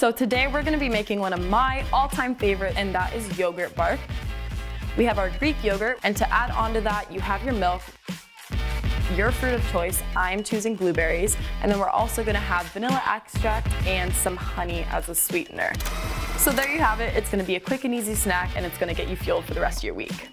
So today we're gonna be making one of my all-time favorite, and that is yogurt bark. We have our Greek yogurt, and to add on to that, you have your milk, your fruit of choice. I'm choosing blueberries. And then we're also gonna have vanilla extract and some honey as a sweetener. So there you have it. It's gonna be a quick and easy snack and it's gonna get you fueled for the rest of your week.